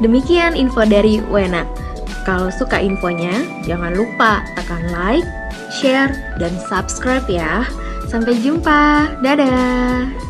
Demikian info dari Wena. Kalau suka infonya, jangan lupa tekan like, share, dan subscribe ya. Sampai jumpa. Dadah.